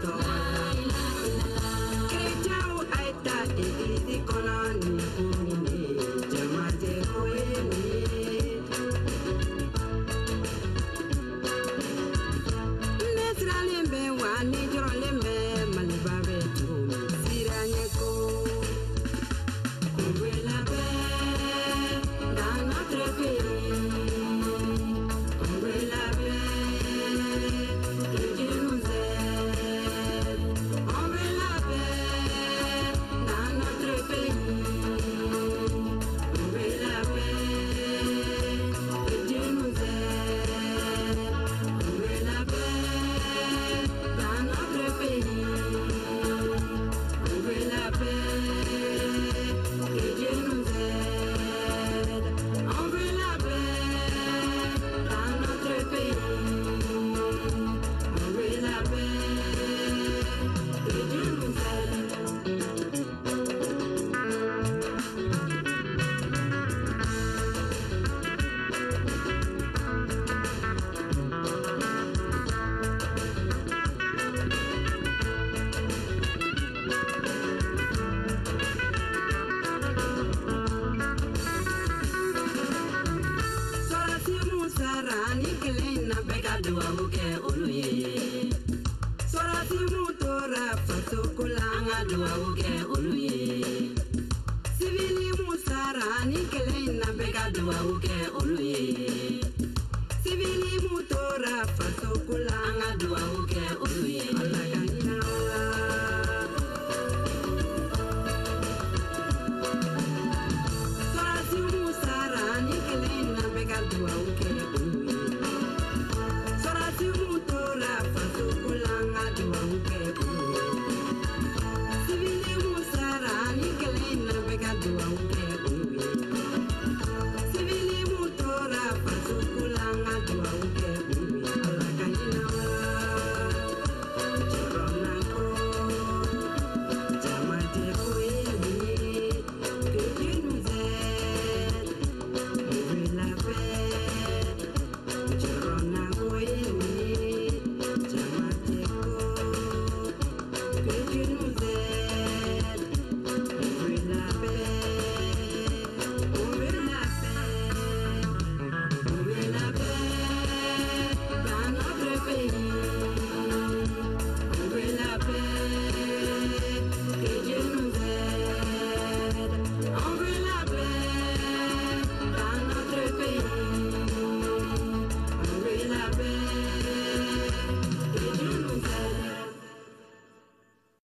the duwamuke oluye sorati mutora fasokola an ka duwawu kɛ olu ye sibili musara ni kɛlɛ in na